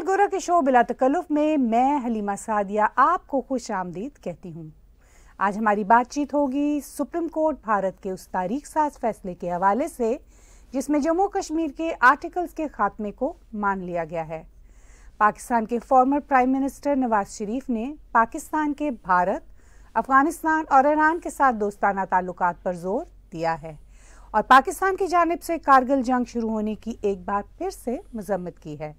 खैर गोरा के शो बिला तकल्लुफ में मैं हलीमा सादिया आपको खुश आमदीद कहती हूँ। आज हमारी बातचीत होगी सुप्रीम कोर्ट भारत के उस तारीख साज फैसले के हवाले से, जिसमें जम्मू कश्मीर के आर्टिकल्स के खात्मे को मान लिया गया है। पाकिस्तान के former prime minister Nawaz Sharif ने पाकिस्तान के भारत, अफ़गानिस्तान और ईरान के साथ दोस्ताना ताल्लुक पर ज़ोर दिया है और पाकिस्तान की जानब से कारगिल जंग शुरू होने की एक बार फिर से मजम्मत की है।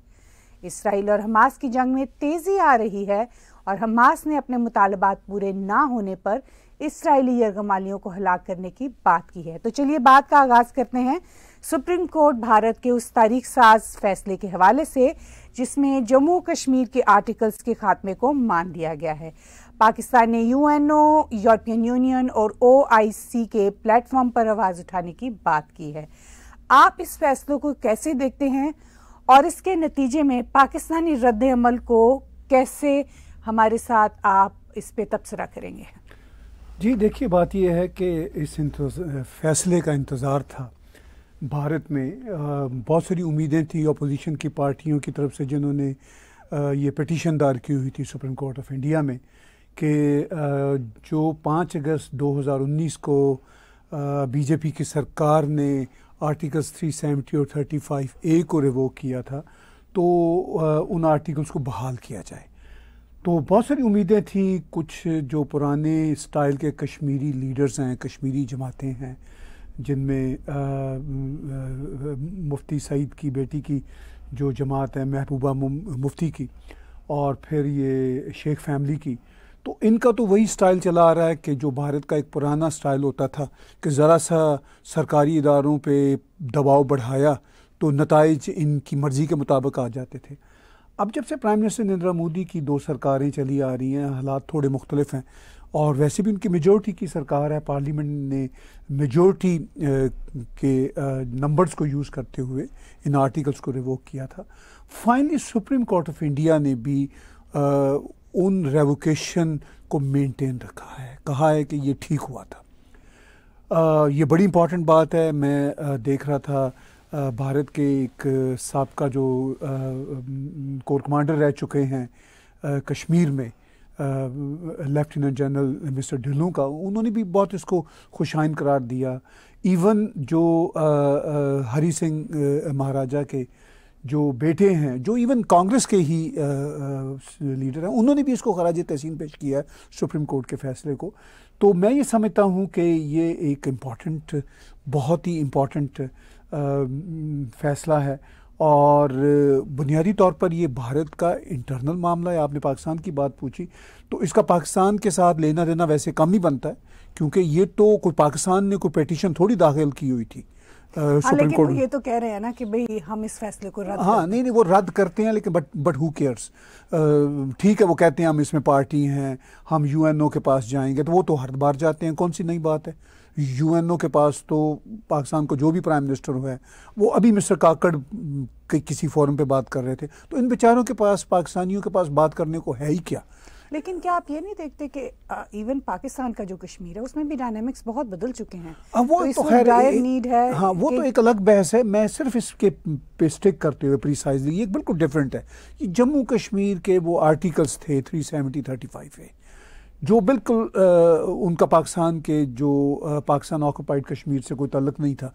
इसराइल और हमास की जंग में तेज़ी आ रही है और हमास ने अपने मुतालबात पूरे ना होने पर इसराइली यरगमालियों को हलाक करने की बात की है। तो चलिए बात का आगाज़ करते हैं। सुप्रीम कोर्ट भारत के उस तारीख साज फैसले के हवाले से, जिसमें जम्मू कश्मीर के आर्टिकल्स के खात्मे को मान दिया गया है। पाकिस्तान ने यूएनओ, यूरोपियन यूनियन और ओआईसी के प्लेटफॉर्म पर आवाज़ उठाने की बात की है। आप इस फैसले को कैसे देखते हैं? और इसके नतीजे में पाकिस्तानी रद्द अमल को कैसे हमारे साथ आप इस पर तबसरा करेंगे? जी, देखिए, बात यह है कि इस फैसले का इंतज़ार था भारत में। बहुत सारी उम्मीदें थी अपोजिशन की पार्टियों की तरफ़ से जिन्होंने ये पटिशन दायर की हुई थी सुप्रीम कोर्ट ऑफ़ इंडिया में कि जो 5 अगस्त 2019 को बीजेपी की सरकार ने आर्टिकल्स 370 और 35 ए को रिवोक किया था तो उन आर्टिकल्स को बहाल किया जाए। तो बहुत सारी उम्मीदें थी, कुछ जो पुराने स्टाइल के कश्मीरी लीडर्स हैं, कश्मीरी जमातें हैं, जिनमें मुफ्ती सईद की बेटी की जो जमात है, महबूबा मुफ्ती की, और फिर ये शेख फैमिली की तो इनका तो वही स्टाइल चला आ रहा है कि जो भारत का एक पुराना स्टाइल होता था कि ज़रा सा सरकारी इदारों पे दबाव बढ़ाया तो नतज इनकी मर्ज़ी के मुताबिक आ जाते थे। अब जब से प्राइम मिनिस्टर नरेंद्र मोदी की दो सरकारें चली आ रही हैं, हालात थोड़े मुख्तलिफ़ हैं और वैसे भी उनकी मेजोरिटी की सरकार है पार्लियामेंट ने मेजोरिटी के नंबर्स को यूज़ करते हुए इन आर्टिकल्स को रिवोक किया था। Finally Supreme Court of India ने भी उन रेवोकेशन को मेंटेन रखा है। कहा है कि ये ठीक हुआ था। आ, ये बड़ी इंपॉर्टेंट बात है। मैं आ, देख रहा था आ, भारत के एक सबका जो कोर कमांडर रह चुके हैं कश्मीर में लेफ्टिनेंट जनरल मिस्टर ढिल्लों का। उन्होंने भी बहुत इसको खुशाइन करार दिया। इवन जो हरी सिंह महाराजा के जो बेटे हैं, जो इवन कांग्रेस के ही लीडर हैं, उन्होंने भी इसको खराज तहसीन पेश किया है सुप्रीम कोर्ट के फैसले को। तो मैं ये समझता हूँ कि ये एक इंपॉर्टेंट बहुत ही इंपॉर्टेंट फैसला है और बुनियादी तौर पर ये भारत का इंटरनल मामला है। आपने पाकिस्तान की बात पूछी तो इसका पाकिस्तान के साथ लेना देना वैसे कम ही बनता है, क्योंकि ये तो कोई पाकिस्तान ने कोई पटिशन थोड़ी दाखिल की हुई थी। सुप्रीम हाँ, कोर्ट ये तो कह रहे हैं ना कि भाई हम इस फैसले को रद्द हाँ नहीं नहीं वो रद्द करते हैं लेकिन बट बट हु केयर्स ठीक है वो कहते हैं हम इसमें पार्टी हैं हम यूएनओ के पास जाएँगे तो वो तो हर बार जाते हैं कौन सी नई बात है? यूएनओ के पास तो पाकिस्तान को जो भी प्राइम मिनिस्टर हुआ है वो अभी मिस्टर काकड़ के किसी फोरम पे बात कर रहे थे तो इन बेचारों के पास पाकिस्तानियों के पास बात करने को है ही क्या? लेकिन क्या आप ये नहीं देखते कि इवन पाकिस्तान का जो कश्मीर है उसमें भी डायनेमिक्स बहुत बदल चुके हैं। आ, वो तो, तो खैर नीड है हाँ वो तो एक अलग बहस है। मैं सिर्फ़ इसके पे स्टिक करते हुए प्रिसाइजली ये बिल्कुल डिफरेंट है कि जम्मू कश्मीर के वो आर्टिकल्स थे थ्री सेवेंटी थर्टी फाइव है जो बिल्कुल आ, उनका पाकिस्तान के जो पाकिस्तान ऑक्यूपाइड कश्मीर से कोई तल्लक नहीं था।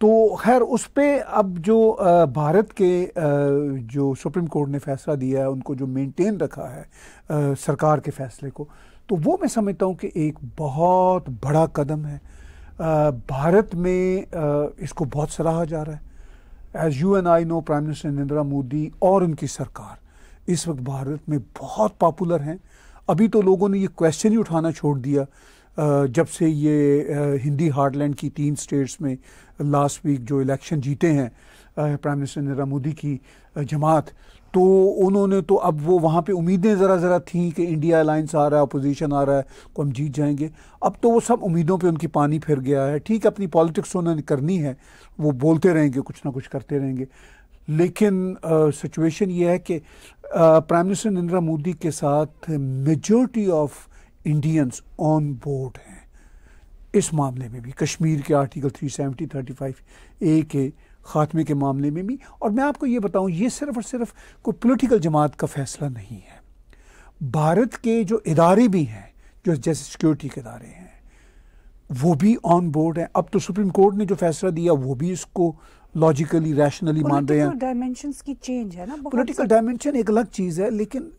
तो खैर, उस पर अब जो भारत के जो सुप्रीम कोर्ट ने फैसला दिया है, उनको जो मेंटेन रखा है सरकार के फैसले को तो वो मैं समझता हूँ कि एक बहुत बड़ा कदम है। भारत में इसको बहुत सराहा जा रहा है। As you and I know prime minister Narendra Modi और उनकी सरकार इस वक्त भारत में बहुत पॉपुलर हैं। अभी तो लोगों ने ये क्वेश्चन ही उठाना छोड़ दिया जब से ये हिंदी हार्डलैंड की तीन स्टेट्स में लास्ट वीक जो इलेक्शन जीते हैं प्राइम मिनिस्टर नरेंद्र मोदी की जमात तो उन्होंने तो अब वो वहाँ पे उम्मीदें ज़रा ज़रा थी कि इंडिया अलाइंस आ रहा है, अपोजिशन आ रहा है को हम जीत जाएँगे। अब तो वो सब उम्मीदों पे उनकी पानी फिर गया है। ठीक अपनी पॉलिटिक्स उन्होंने करनी है, वो बोलते रहेंगे, कुछ ना कुछ करते रहेंगे। लेकिन सिचुएशन ये है कि प्राइम मिनिस्टर नरेंद्र मोदी के साथ majority of Indians on board हैं। इस मामले में भी कश्मीर के आर्टिकल 370 35 ए के ख़ात्मे के मामले में भी और मैं आपको ये बताऊँ ये सिर्फ़ और सिर्फ़ कोई पॉलिटिकल जमात का फैसला नहीं है। भारत के जो इदारे भी हैं जो जैसे सिक्योरिटी के इदारे हैं वो भी ऑन बोर्ड हैं। अब तो सुप्रीम कोर्ट ने जो फैसला दिया वो भी इसको लॉजिकली रैशनली मान रहे हैं। डायमेंशंस की चेंज है ना पॉलिटिकल डायमेंशन एक अलग चीज़ है लेकिन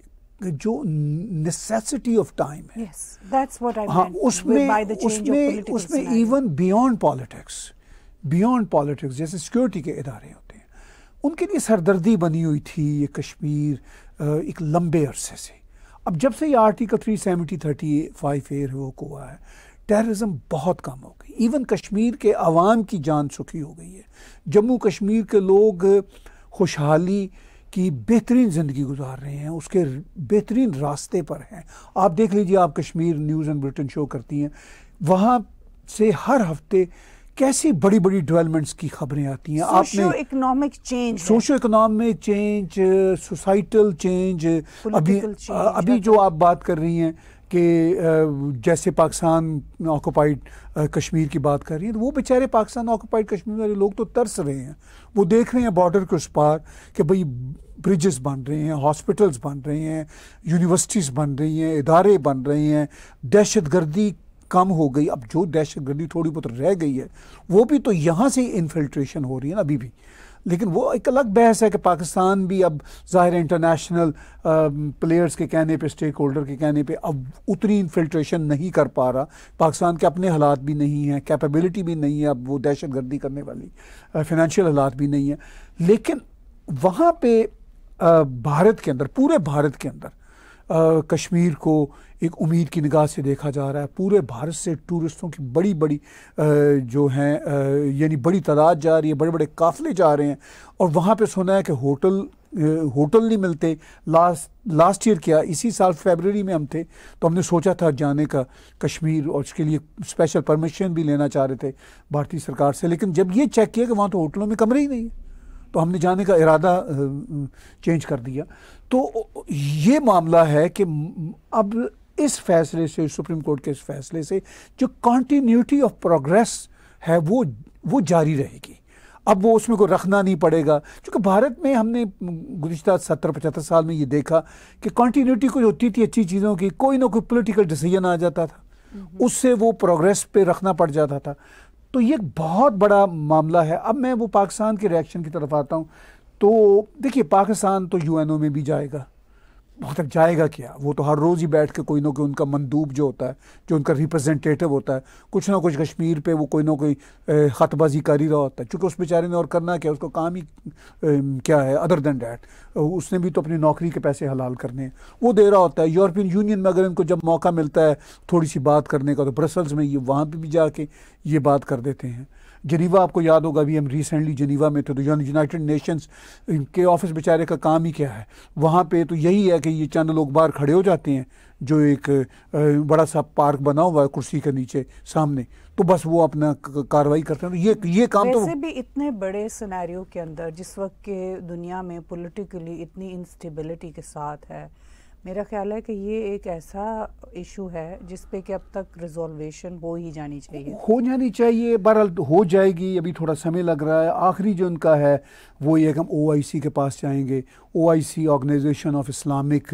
जो नेसेसिटी ऑफ़ टाइम है। Yes, that's what I हाँ उसमें उसमें उसमें even beyond politics beyond politics जैसे सिक्योरिटी के इदारे होते हैं। उनके लिए सरदर्दी बनी हुई थी ये कश्मीर एक लंबे अरसे से। अब जब से ये article three seventy thirty five A revoke हुआ है टेररिज्म बहुत कम हो गई। इवन कश्मीर के अवाम की जान सुखी हो गई है। जम्मू कश्मीर के लोग खुशहाली की बेहतरीन ज़िंदगी गुजार रहे हैं उसके बेहतरीन रास्ते पर हैं। आप देख लीजिए आप Kashmir news and Britain show करती हैं वहाँ से हर हफ़्ते कैसी बड़ी बड़ी डेवलपमेंट्स की खबरें आती हैं? आपने economic change socio economic change societal change अभी change, अभी जो आप बात कर रही हैं कि जैसे पाकिस्तान ऑक्युपाइड कश्मीर की बात कर रही है तो वो बेचारे पाकिस्तान ऑक्युपाइड कश्मीर वाले लोग तो तरस रहे हैं। वो देख रहे हैं बॉर्डर के उस पार कि भाई ब्रिजेस बन रहे हैं हॉस्पिटल्स बन रहे हैं यूनिवर्सिटीज़ बन रही हैं इदारे बन रहे हैं दहशत गर्दी कम हो गई अब जो दहशत गर्दी थोड़ी बहुत रह गई है वो भी तो यहाँ से इन्फिल्ट्रेशन हो रही है ना अभी भी लेकिन वो एक अलग बहस है कि पाकिस्तान भी अब ज़ाहिर इंटरनेशनल प्लेयर्स के कहने पे स्टेक होल्डर के कहने पे अब उतनी इन्फिल्ट्रेशन नहीं कर पा रहा पाकिस्तान के अपने हालात भी नहीं हैं कैपेबिलिटी भी नहीं है अब वो दहशत गर्दी करने वाली फिनेंशियल हालात भी नहीं है लेकिन वहाँ पे अ, भारत के अंदर, पूरे भारत के अंदर कश्मीर को एक उम्मीद की निगाह से देखा जा रहा है। पूरे भारत से टूरिस्टों की बड़ी बड़ी जो हैं यानी बड़ी तादाद जा रही है बड़े बड़े काफिले जा रहे हैं। और वहाँ पे सुना है कि होटल होटल नहीं मिलते। लास्ट लास्ट ईयर क्या, इसी साल फरवरी में हम थे तो हमने सोचा था जाने का कश्मीर और उसके लिए स्पेशल परमिशन भी लेना चाह रहे थे भारतीय सरकार से। लेकिन जब ये चेक किया कि वहाँ तो होटलों में कमरे ही नहीं है। तो हमने जाने का इरादा चेंज कर दिया। तो ये मामला है कि अब इस फैसले से सुप्रीम कोर्ट के इस फैसले से जो कॉन्टीन्यूटी ऑफ़ प्रोग्रेस है वो वो जारी रहेगी। अब वो उसमें कोई रखना नहीं पड़ेगा। क्योंकि भारत में हमने गुजशत सत्तर पचहत्तर साल में ये देखा कि कॉन्टीन्यूटी कोई होती थी अच्छी चीज़ों की कोई ना कोई पॉलिटिकल डिसीज़न आ जाता था। उससे वो प्रोग्रेस पे रखना पड़ जाता था। तो ये बहुत बड़ा मामला है। अब मैं वो पाकिस्तान के रिएक्शन की तरफ़ आता हूँ। तो देखिए, पाकिस्तान तो यूएनओ में भी जाएगा। वहाँ तक जाएगा क्या? वो तो हर रोज़ ही बैठ के कोई ना कोई उनका मंदूब जो होता है, जो उनका रिप्रेजेंटेटिव होता है, कुछ ना कुछ कश्मीर पे वो कोई ना कोई खतबाजी कर ही रहा होता है। क्योंकि उस बेचारे ने और करना क्या? उसको काम ही क्या है? अदर देन डैट उसने भी तो अपनी नौकरी के पैसे हलाल करने हैं। वो दे रहा होता है यूरोपियन यूनियन में अगर इनको जब मौका मिलता है थोड़ी सी बात करने का तो ब्रसल्स में ये, वहाँ पर भी जाके ये बात कर देते हैं। जनीवा आपको याद होगा, अभी हम रिसेंटली जनीवा में थे तो यूनाइटेड नेशंस के ऑफ़िस बेचारे का काम ही क्या है? वहाँ पे तो यही है कि ये चंद लोग बाहर खड़े हो जाते हैं, जो एक बड़ा सा पार्क बना हुआ है कुर्सी के नीचे, सामने। तो बस वो अपना कार्रवाई करते हैं। तो ये ये काम तो भी इतने बड़े सिनेरियो के अंदर, जिस वक्त के दुनिया में पॉलिटिकली इतनी इंस्टेबिलिटी के साथ है मेरा ख्याल है कि ये एक ऐसा इशू है जिस पे कि अब तक रिजोल्वेशन हो ही जानी चाहिए। हो जानी चाहिए, बहरहाल हो जाएगी, अभी थोड़ा समय लग रहा है। आखिरी जो उनका है, वो ये कि हम ओ के पास जाएँगे। O I organisation of Islamic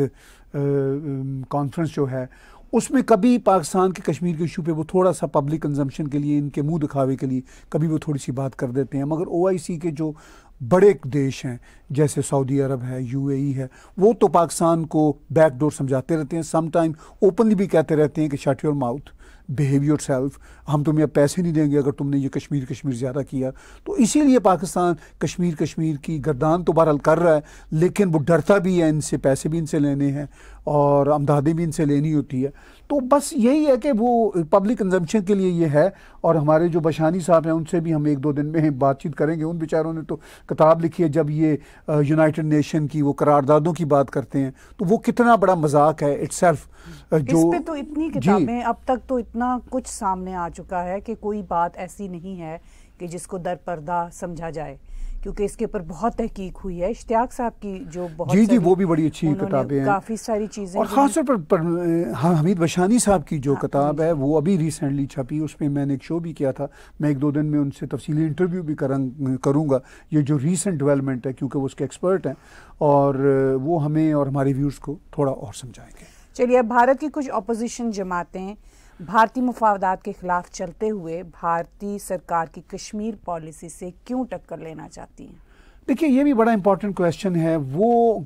conference जो है उसमें कभी पाकिस्तान के कश्मीर के इशू पे वो थोड़ा सा पब्लिक कंजम्पशन के लिए, इनके मुँह दिखावे के लिए कभी वो थोड़ी सी बात कर देते हैं। मगर ओआईसी के जो बड़े देश हैं, जैसे सऊदी अरब है यूएई है, वो तो पाकिस्तान को बैकडोर समझाते रहते हैं। समटाइम ओपनली भी कहते रहते हैं कि shut your mouth behave yourself हम तुम्हें अब पैसे नहीं देंगे अगर तुमने ये कश्मीर कश्मीर ज़्यादा किया। तो इसीलिए पाकिस्तान कश्मीर कश्मीर की गर्दान तो बहरहाल कर रहा है, लेकिन वो डरता भी है, इनसे पैसे भी इनसे लेने हैं। और आमदादी भी इनसे लेनी होती है। तो बस यही है कि वो पब्लिक कंजम्पशन के लिए ये है और हमारे जो बशानी साहब हैं उनसे भी हम एक दो दिन में बातचीत करेंगे। उन बेचारों ने तो किताब लिखी है जब ये यूनाइटेड नेशन की वो करारदादों की बात करते हैं तो वो कितना बड़ा मज़ाक है इट्स इस जो पे तो इतनी किताबें अब तक तो इतना कुछ सामने आ चुका है कि कोई बात ऐसी नहीं है कि जिसको दर पर्दा समझा जाए। क्योंकि इसके ऊपर बहुत तहकीक हुई है। इश्तियाक साहब की जो बहुत जी जी वो भी बड़ी अच्छी किताबें हैं। काफ़ी सारी चीज़ें और ख़ास तौर पर, पर हाँ, हमीद बशानी साहब की जो हाँ, किताब है वो अभी रिसेंटली छपी उसमें मैंने एक शो भी किया था। मैं एक दो दिन में उनसे तफसीली इंटरव्यू भी करूँगा ये जो रिसेंट डेवलपमेंट है क्योंकि वो उसके एक्सपर्ट हैं। और वो हमें और हमारे व्यूज़ को थोड़ा और समझाएँगे। चलिए अब भारत की कुछ अपोजिशन जमातें भारतीय मुफावदात के खिलाफ चलते हुए भारतीय सरकार की कश्मीर पॉलिसी से क्यों टक्कर लेना चाहती हैं? देखिए, ये भी बड़ा इंपॉर्टेंट क्वेश्चन है। वो,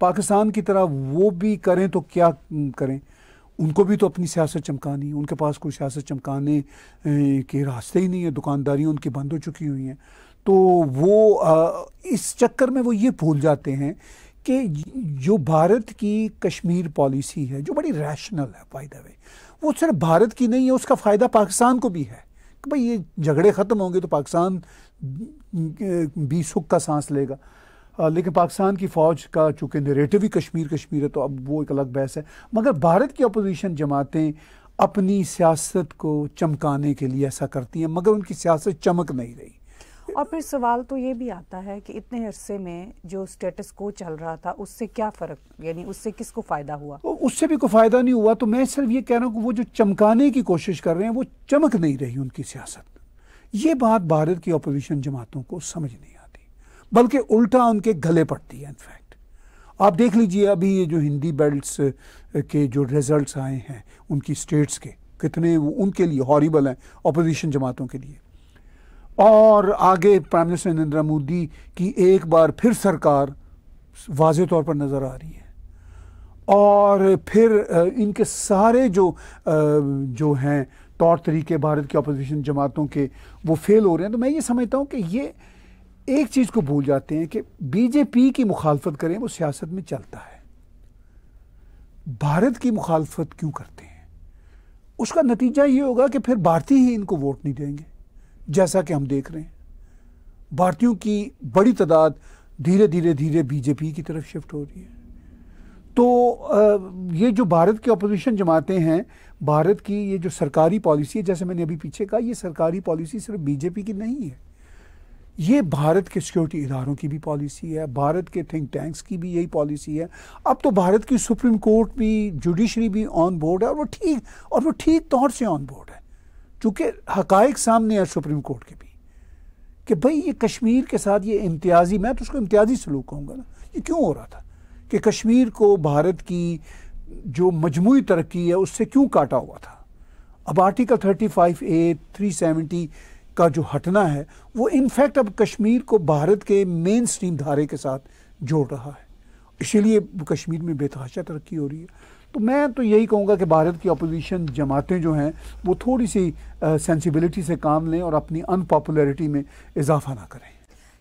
पाकिस्तान की तरह वो भी करें तो क्या करें? उनको भी तो अपनी सियासत चमकानी। उनके पास कोई सियासत चमकाने के रास्ते ही नहीं है। दुकानदारियाँ उनकी बंद हो चुकी हुई हैं। तो वो इस चक्कर में वो ये भूल जाते हैं कि जो भारत की कश्मीर पॉलिसी है, जो बड़ी रैशनल है बाय द वे वो सिर्फ़ भारत की नहीं है उसका फ़ायदा पाकिस्तान को भी है। कि भाई ये झगड़े ख़त्म होंगे तो पाकिस्तान भी सुख का सांस लेगा। आ, लेकिन पाकिस्तान की फ़ौज का चूँकि नरेटिव ही कश्मीर कश्मीर है तो अब वो एक अलग बहस है। मगर भारत की अपोजिशन जमातें अपनी सियासत को चमकाने के लिए ऐसा करती हैं मगर उनकी सियासत चमक नहीं रही। और फिर सवाल तो ये भी आता है कि इतने अरसे में जो स्टेटस को चल रहा था, उससे क्या फ़र्क, यानी उससे किसको फ़ायदा हुआ? उससे भी कोई फ़ायदा नहीं हुआ तो मैं सिर्फ़ ये कह रहा हूँ कि वो जो चमकाने की कोशिश कर रहे हैं, वो चमक नहीं रही उनकी सियासत। ये बात भारत की अपोजिशन जमातों को समझ नहीं आती, बल्कि उल्टा उनके गले पड़ती है इनफैक्ट आप देख लीजिए अभी ये जो हिंदी बेल्ट्स के जो रिजल्ट्स आए हैं, उनकी स्टेट्स के, कितने उनके लिए हॉरिबल हैं अपोजिशन जमातों के लिए। और आगे प्राइम मिनिस्टर नरेंद्र मोदी की एक बार फिर सरकार वाज तौर पर नज़र आ रही है। और फिर इनके सारे जो जो हैं तौर तरीके भारत के अपोजिशन जमातों के, वो फेल हो रहे हैं। तो मैं ये समझता हूँ कि ये एक चीज़ को भूल जाते हैं कि बीजेपी की मुखालफत करें, वो सियासत में चलता है। भारत की मुखालफत क्यों करते हैं? उसका नतीजा ये होगा कि फिर भारतीय ही इनको वोट नहीं देंगे। जैसा कि हम देख रहे हैं। भारतीयों की बड़ी तादाद धीरे धीरे धीरे बीजेपी की तरफ़ शिफ्ट हो रही है। तो ये जो भारत की अपोजिशन जमातें हैं, भारत की ये जो सरकारी पॉलिसी है, जैसे मैंने अभी पीछे कहा, ये सरकारी पॉलिसी सिर्फ़ बीजेपी की नहीं है। ये भारत के सिक्योरिटी इदारों की भी पॉलिसी है, भारत के थिंक टैंक्स की भी यही पॉलिसी है। अब तो भारत की सुप्रीम कोर्ट भी जुडिशरी भी ऑन बोर्ड है और वो ठीक, और वो ठीक तौर से ऑन बोर्ड है। चूँकि हकाइक सामने है सुप्रीम कोर्ट के भी, कि भाई ये कश्मीर के साथ ये इम्तियाजी, मैं तो उसको इम्तियाजी सलूक कहूँगा ना। ये क्यों हो रहा था? कि कश्मीर को भारत की जो मजमू तरक्की है, उससे क्यों काटा हुआ था? अब आर्टिकल 35 ए 370 का जो हटना है, वो इनफैक्ट अब कश्मीर को भारत के मेन स्ट्रीम धारे के साथ जोड़ रहा है। इसीलिए कश्मीर में बेतहाशा तरक्की हो रही है। तो मैं तो यही कहूँगा कि भारत की अपोजिशन जमातें जो हैं, वो थोड़ी सी सेंसिबिलिटी से काम लें और अपनी अनपॉपुलरिटी में इजाफा ना करें।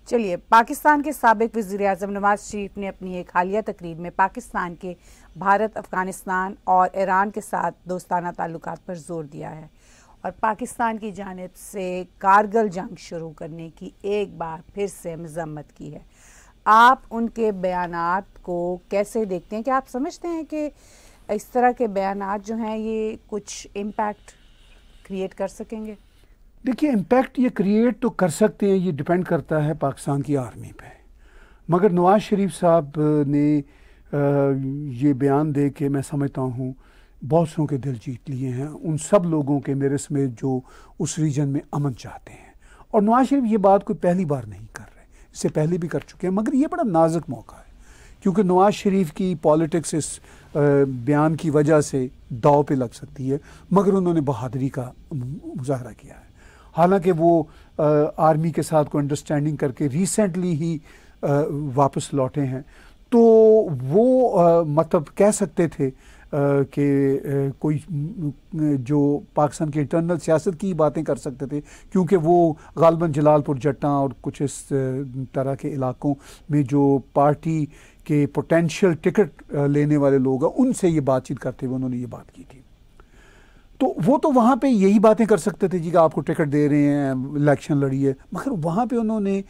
चलिए, पाकिस्तान के सबक वजी अजम नवाज़ शरीफ ने अपनी एक हालिया तकरीर में पाकिस्तान के भारत, अफ़गानिस्तान और ईरान के साथ दोस्ताना ताल्लुक पर ज़ोर दिया है और पाकिस्तान की जानब से कारगिल जंग शुरू करने की एक बार फिर से मजम्मत की है। आप उनके बयान को कैसे देखते हैं? क्या आप समझते हैं कि इस तरह के बयान जो हैं, ये कुछ इम्पैक्ट क्रिएट कर सकेंगे? देखिए इम्पैक्ट ये क्रिएट तो कर सकते हैं, ये डिपेंड करता है पाकिस्तान की आर्मी पे। मगर नवाज़ शरीफ साहब ने ये बयान दे के मैं समझता हूँ, बहुत सौ के दिल जीत लिए हैं। उन सब लोगों के मेरे समेत जो उस रीजन में अमन चाहते हैं। और नवाज़ शरीफ ये बात कोई पहली बार नहीं कर रहे, इससे पहले भी कर चुके हैं, मगर ये बड़ा नाजुक मौका है। क्योंकि नवाज़ शरीफ की पॉलिटिक्स इस बयान की वजह से दाव पे लग सकती है, मगर उन्होंने बहादुरी का मुजाहरा किया है। हालाँकि वो आर्मी के साथ को अंडरस्टैंडिंग करके रिसेंटली ही वापस लौटे हैं। तो वो मतलब कह सकते थे कि कोई जो पाकिस्तान की इंटरनल सियासत की बातें कर सकते थे, क्योंकि वो गालबन जलालपुर जट्टा और कुछ इस तरह के इलाकों में जो पार्टी के पोटेंशियल टिकट लेने वाले लोग हैं, उनसे ये बातचीत करते हुए उन्होंने ये बात की थी। तो वो तो वहाँ पे यही बातें कर सकते थे जी कि आपको टिकट दे रहे हैं इलेक्शन लड़िए मगर वहाँ पे उन्होंने,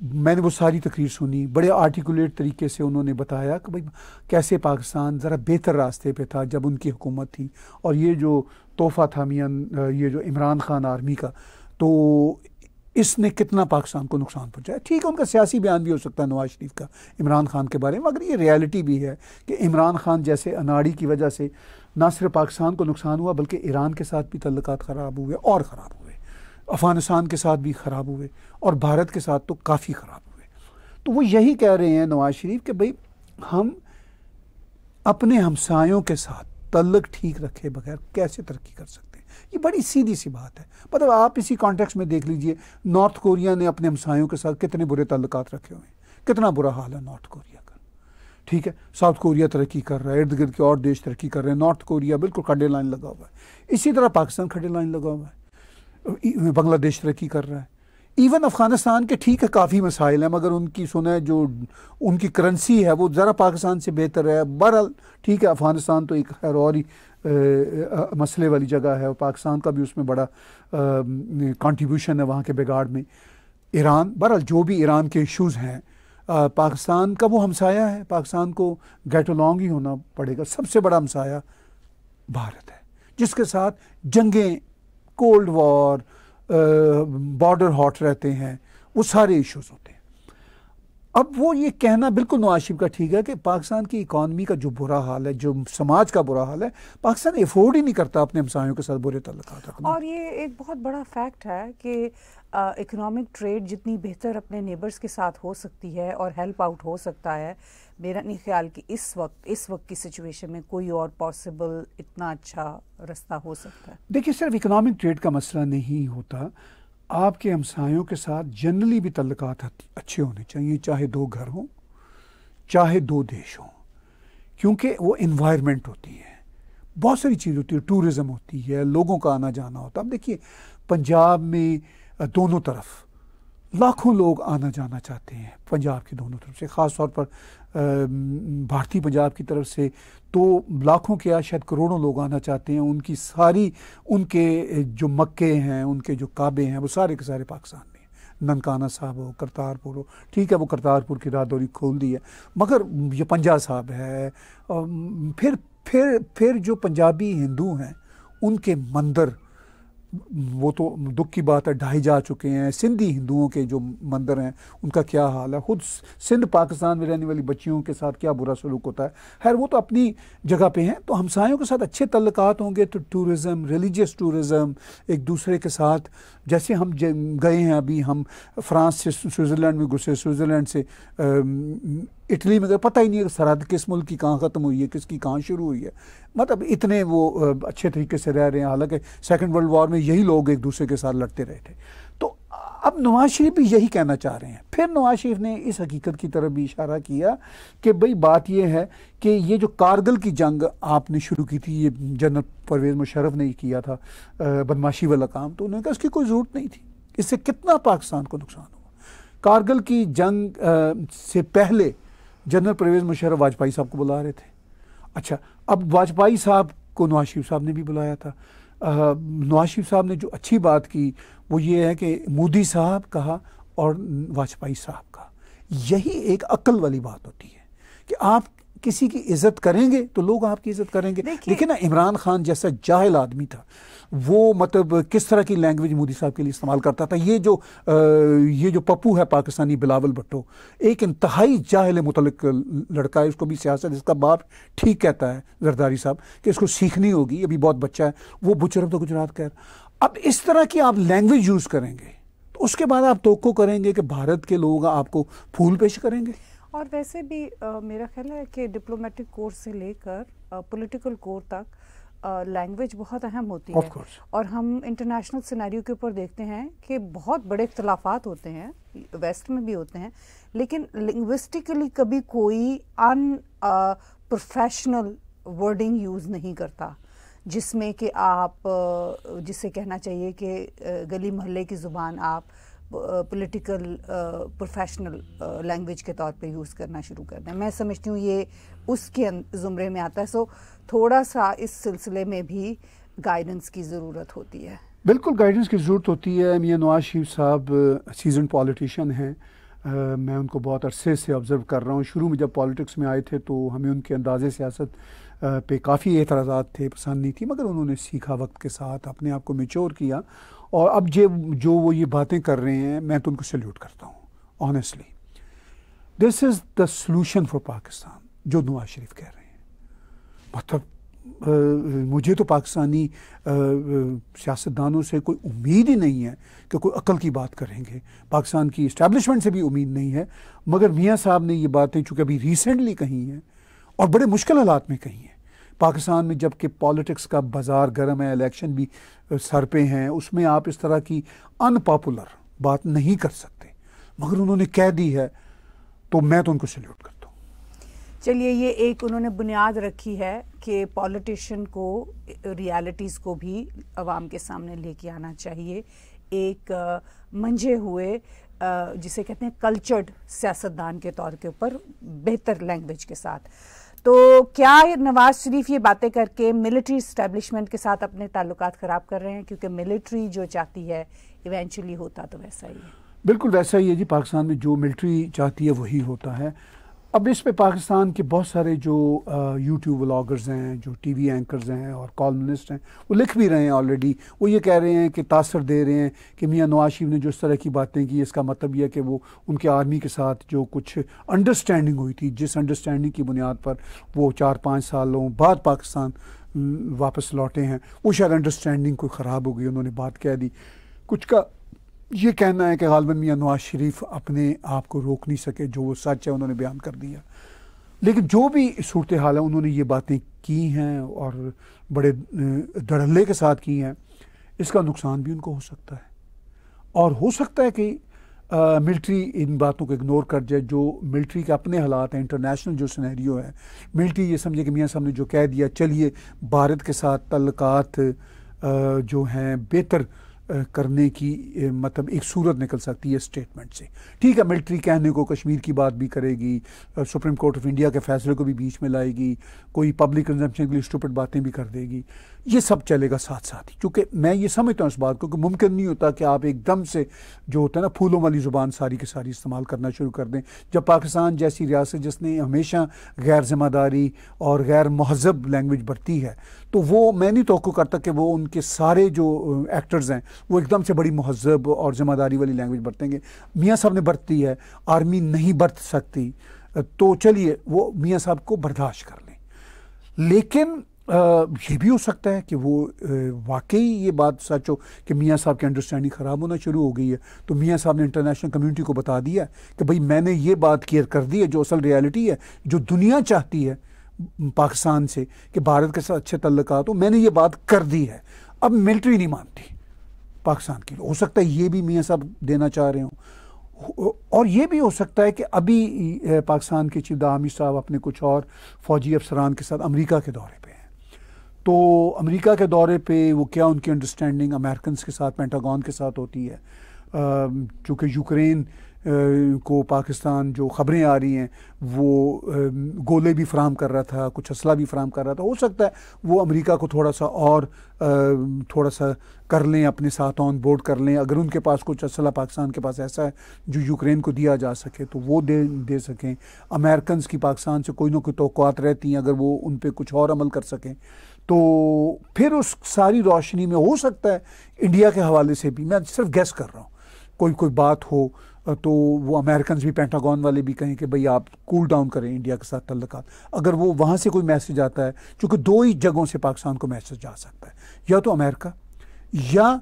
मैंने वो सारी तकरीर सुनी, बड़े आर्टिकुलेट तरीके से उन्होंने बताया कि भाई, कैसे पाकिस्तान ज़रा बेहतर रास्ते पे था जब उनकी हुकूमत थी। और ये जो तोहफ़ा था मियाँ ये जो इमरान खान आर्मी का तो इसने कितना पाकिस्तान को नुकसान पहुँचाया? ठीक है, उनका सियासी बयान भी हो सकता है नवाज़ शरीफ का, इमरान खान के बारे में, मगर ये रियलिटी भी है कि इमरान खान जैसे अनाड़ी की वजह से ना सिर्फ़ पाकिस्तान को नुकसान हुआ, बल्कि ईरान के साथ भी तल्लक ख़राब हुए और ख़राब हुए। अफ़गानिस्तान के साथ भी ख़राब हुए और भारत के साथ तो काफ़ी ख़राब हुए। तो वो यही कह रहे हैं नवाज़ शरीफ कि भाई, हम अपने हमसायों के साथ तल्लक ठीक रखे बगैर कैसे तरक्की कर सकते? ये बड़ी सीधी सी बात है। मतलब आप इसी कॉन्टेक्स्ट में देख लीजिए नॉर्थ कोरिया ने अपने हमसायों के साथ कितने बुरे तल्लक रखे हुए हैं। कितना बुरा हाल है नॉर्थ कोरिया का। ठीक है? साउथ कोरिया तरक्की कर रहा है, इर्द गिर्द के और देश तरक्की कर रहे हैं। नॉर्थ कोरिया बिल्कुल खड्डे लाइन लगा हुआ है। इसी तरह पाकिस्तान खड्डे लाइन लगा हुआ है। बांग्लादेश तरक्की कर रहा है। इवन अफ़गानिस्तान के ठीक है, काफ़ी मसाइल हैं, मगर उनकी सुने जो उनकी करेंसी है, वो ज़रा पाकिस्तान से बेहतर है। बहरहाल, ठीक है अफ़गानिस्तान तो एक खैर और ही मसले वाली जगह है और पाकिस्तान का भी उसमें बड़ा कंट्रीब्यूशन है वहाँ के बिगाड़ में। ईरान, बहरहाल जो भी ईरान के इश्यूज़ हैं पाकिस्तान का वो हमसाया है। पाकिस्तान को गेट अलॉन्ग ही होना पड़ेगा। सबसे बड़ा हमसाया भारत है, जिसके साथ जंगें कोल्ड वॉर बॉर्डर हॉट रहते हैं, वो सारे इश्यूज़ होते हैं। अब वो ये कहना बिल्कुल नवाज़ का ठीक है कि पाकिस्तान की इकानमी का जो बुरा हाल है जो समाज का बुरा हाल है पाकिस्तान एफोर्ड ही नहीं करता अपने हमसायों के साथ बुरे तल्लक और ये एक बहुत बड़ा फैक्ट है कि इकोनॉमिक ट्रेड जितनी बेहतर अपने नेबर्स के साथ हो सकती है और हेल्प आउट हो सकता है मेरा नहीं ख्याल कि इस वक्त इस वक्त की सिचुएशन में कोई और पॉसिबल इतना अच्छा रास्ता हो सकता है। देखिए सिर्फ़ इकोनॉमिक ट्रेड का मसला नहीं होता आपके हमसायों के साथ जनरली भी तल्लक अच्छे होने चाहिए, चाहे दो घर हों, चाहे दो देश हों, क्योंकि वो इन्वायरमेंट होती है। बहुत सारी चीज़ होती है टूरिज़्म होती है, लोगों का आना जाना होता है। अब देखिए, पंजाब में दोनों तरफ़ लाखों लोग आना जाना चाहते हैं पंजाब की दोनों तरफ़ से ख़ास तौर पर भारतीय पंजाब की तरफ़ से तो लाखों के या शायद करोड़ों लोग आना चाहते हैं। उनकी सारी, उनके जो मक्के हैं, उनके जो काबे हैं, वो सारे के सारे पाकिस्तान में ननकाना साहब हो, करतारपुर हो, ठीक है, वो करतारपुर की राहदौरी खोल दी है। मगर ये पंजा साहब है फिर फिर फिर जो पंजाबी हिंदू हैं, उनके मंदिर वो तो दुख की बात है, ढाई जा चुके हैं। सिंधी हिंदुओं के जो मंदिर हैं, उनका क्या हाल है? खुद सिंध पाकिस्तान में रहने वाली बच्चियों के साथ क्या बुरा सलूक होता है? खैर, वो तो अपनी जगह पे हैं तो हमसायों के साथ अच्छे तल्लकात होंगे तो टूरिज़म, रिलीजियस टूरिज़म एक दूसरे के साथ। जैसे हम गए हैं अभी, हम फ्रांस से, स्विट्ज़रलैंड में घुसे, स्विट्ज़रलैंड से इटली में गए पता ही नहीं है सरहद किस मुल्क की कहाँ ख़त्म हुई है किसकी कहाँ शुरू हुई है। मतलब इतने वो अच्छे तरीके से रह रहे हैं। हालाँकि सेकेंड वर्ल्ड वॉर में यही लोग एक दूसरे के साथ लड़ते रहे थे। तो अब नवाज़ शरीफ भी यही कहना चाह रहे हैं। फिर नवाज़ शरीफ ने इस हकीकत की तरफ़ भी इशारा किया कि भाई बात यह है कि ये जो कारगिल की जंग आपने शुरू की थी ये जनरल परवेज़ मुशरफ ने किया था बदमाशी वाला काम तो उन्होंने कहा उसकी कोई ज़रूरत नहीं थी। इससे कितना पाकिस्तान को नुकसान हुआ? कारगिल की जंग आ, से पहले जनरल परवेज़ मुशरफ वाजपेयी साहब को बुला रहे थे। अच्छा अब वाजपेयी साहब को नवाज़ शरीफ साहब ने भी बुलाया था। नवाज़ शरीफ साहब ने जो अच्छी बात की, वो ये है कि मोदी साहब कहा और वाजपेयी साहब का यही एक अक्ल वाली बात होती है कि आप किसी की इज़्ज़त करेंगे तो लोग आपकी इज़्ज़त करेंगे। देखिए ना इमरान खान जैसा जाहिल आदमी था वो मतलब किस तरह की लैंग्वेज मोदी साहब के लिए इस्तेमाल करता था? ये जो आ, ये जो पप्पू है पाकिस्तानी बिलावल भट्टो एक इंतहाई जाहिल मुतलक लड़का है उसको भी सियासत इसका बाप ठीक कहता है जरदारी साहब कि इसको सीखनी होगी अभी बहुत बच्चा है वो बुचरम तो गुजरात कह अब इस तरह की आप लैंग्वेज यूज़ करेंगे तो उसके बाद आप तो करेंगे कि भारत के लोग आपको फूल पेश करेंगे। और वैसे भी आ, मेरा ख्याल है कि डिप्लोमेटिक कोर्स से लेकर पॉलिटिकल कोर तक लैंग्वेज बहुत अहम होती है। और हम इंटरनेशनल सिनेरियो के ऊपर देखते हैं कि बहुत बड़े इख्तलाफात होते हैं वेस्ट में भी होते हैं लेकिन लिंग्विस्टिकली कभी कोई अन प्रोफेशनल वर्डिंग यूज़ नहीं करता जिसमें कि आप जिसे कहना चाहिए कि गली मोहल्ले की ज़ुबान आप पॉलिटिकल प्रोफेशनल लैंग्वेज के तौर पे यूज़ करना शुरू कर दें। मैं समझती हूँ ये उसके ज़ुमरे में आता है सो थोड़ा सा इस सिलसिले में भी गाइडेंस की ज़रूरत होती है। बिल्कुल गाइडेंस की ज़रूरत होती है। मियाँ नवाज़ शरीफ साहब सीज़न पॉलिटिशियन हैं। मैं उनको बहुत अरसे से ऑब्ज़र्व कर रहा हूँ। शुरू में जब पॉलिटिक्स में आए थे तो हमें उनके अंदाज़े सियासत पे काफ़ी एतराज़ा थे, पसंद नहीं थी, मगर उन्होंने सीखा वक्त के साथ, अपने आप को मेच्योर किया। और अब जे जो वो ये बातें कर रहे हैं मैं तो उनको सल्यूट करता हूँ honestly this is the solution for Pakistan जो नवाज़ शरीफ कह रहे हैं. मतलब आ, मुझे तो पाकिस्तानी सियासतदानों से कोई उम्मीद ही नहीं है कि कोई अकल की बात करेंगे. पाकिस्तान की इस्टेब्लिशमेंट से भी उम्मीद नहीं है मगर मियाँ साहब ने ये बातें चूँकि अभी रिसेंटली कही हैं और बड़े मुश्किल हालात में कही हैं पाकिस्तान में जबकि पॉलिटिक्स का बाज़ार गर्म है, इलेक्शन भी सर पे हैं, उसमें आप इस तरह की अनपॉपुलर बात नहीं कर सकते। मगर उन्होंने कह दी है तो मैं तो उनको सल्यूट करता हूँ। चलिए, ये एक उन्होंने बुनियाद रखी है कि पॉलिटिशियन को रियलिटीज़ को भी आवाम के सामने लेके आना चाहिए। एक मंझे हुए जिसे कहते हैं कल्चर्ड सियासतदान के तौर के ऊपर बेहतर लैंग्वेज के साथ। तो क्या नवाज़ शरीफ ये बातें करके मिलिट्री इस्टेब्लिशमेंट के साथ अपने ताल्लुक ख़राब कर रहे हैं? क्योंकि मिलिट्री जो चाहती है इवेंचुअली होता तो वैसा ही है। बिल्कुल वैसा ही है जी। पाकिस्तान में जो मिलिट्री चाहती है, वही होता है। अब इस पे पाकिस्तान के बहुत सारे जो यूट्यूब व्लागर्स हैं, जो टीवी एंकर्स हैं और कॉलमिस्ट हैं, वो लिख भी रहे हैं ऑलरेडी वो ये कह रहे हैं कि तासर दे रहे हैं कि मियाँ नवाज़ शरीफ ने जो इस तरह की बातें की, इसका मतलब यह है कि वो उनके आर्मी के साथ जो कुछ अंडरस्टैंडिंग हुई थी, जिस अंडरस्टैंडिंग की बुनियाद पर वो चार पाँच सालों बाद पाकिस्तान वापस लौटे हैं, वो शायद अंडरस्टैंडिंग कोई ख़राब हो गई, उन्होंने बात कह दी। कुछ का ये कहना है कि गालबन मियाँ नवाज़ शरीफ अपने आप को रोक नहीं सके, जो वो सच है उन्होंने बयान कर दिया। लेकिन जो भी सूरत हाल है, उन्होंने ये बातें की हैं और बड़े धड़ल्ले के साथ की हैं। इसका नुकसान भी उनको हो सकता है। और हो सकता है कि मिलिट्री इन बातों को इग्नोर कर जाए। जो मिलिट्री के अपने हालात हैं इंटरनेशनल जो सिनेरियो है, मिलिट्री ये समझे कि मियाँ साहब ने जो कह दिया, चलिए, भारत के साथ तल्लकात जो हैं, बेहतर करने की मतलब एक सूरत निकल सकती है स्टेटमेंट से। ठीक है मिलिट्री कहने को कश्मीर की बात भी करेगी सुप्रीम कोर्ट ऑफ़ इंडिया के फैसले को भी बीच में लाएगी, कोई पब्लिक कंजम्पशन के लिए स्टूपिड बातें भी कर देगी। ये सब चलेगा साथ साथ ही, क्योंकि मैं ये समझता हूँ इस बात को कि मुमकिन नहीं होता कि आप एकदम से जो होता है ना, फूलों वाली ज़ुबान सारी की सारी इस्तेमाल करना शुरू कर दें। जब पाकिस्तान जैसी रियासत जिसने हमेशा गैर ज़िम्मेदारी और गैर महजब लैंग्वेज बरती है तो वो, मैं नहीं तो करता कि वो उनके सारे जो एक्टर्स हैं, वो एकदम से बड़ी महजब और ज़िम्मेदारी वाली लैंग्वेज बरतेंगे मियाँ साहब ने बरती है, आर्मी नहीं बरत सकती तो चलिए वो मियाँ साहब को बर्दाश्त कर लें। लेकिन ये भी हो सकता है कि वो वाकई ये बात सच हो कि मियाँ साहब की अंडरस्टैंडिंग ख़राब होना शुरू हो गई है। तो मियाँ साहब ने इंटरनेशनल कम्युनिटी को बता दिया कि भाई मैंने ये बात क्लियर कर दी है, जो असल रियलिटी है, जो दुनिया चाहती है, पाकिस्तान से कि भारत के साथ अच्छे तल्लक हो, मैंने ये बात कर दी है। अब मिलिट्री नहीं मानती पाकिस्तान की हो सकता है ये भी मियाँ साहब देना चाह रहे हों। और ये भी हो सकता है कि अभी पाकिस्तान के चीफ दामी साहब अपने कुछ और फौजी अफसरान के साथ अमेरिका के दौरे पे हैं तो अमेरिका के दौरे पे वो क्या उनकी अंडरस्टैंडिंग अमेरिकन के साथ पेंटागन के साथ होती है? चूँकि यूक्रेन को पाकिस्तान जो ख़बरें आ रही हैं, वो गोले भी फ्राहम कर रहा था, कुछ असला भी फ्राहम कर रहा था। हो सकता है वो अमेरिका को थोड़ा सा और थोड़ा सा कर लें, अपने साथ ऑन बोर्ड कर लें। अगर उनके पास कुछ असला पाकिस्तान के पास ऐसा है जो यूक्रेन को दिया जा सके तो वो दे दे सकें। अमेरिकन की पाकिस्तान से कोई ना कोई तो रहती हैं, अगर वो उन पर कुछ और अमल कर सकें। तो फिर उस सारी रोशनी में हो सकता है इंडिया के हवाले से भी मैं सिर्फ़ गैस कर रहा हूँ। कोई कोई बात हो तो वो अमेरिकन भी पेंटागन वाले भी कहें कि भाई आप कूल डाउन करें इंडिया के साथ तल्लक अगर वो वहाँ से कोई मैसेज आता है क्योंकि दो ही जगहों से पाकिस्तान को मैसेज जा सकता है। या तो अमेरिका या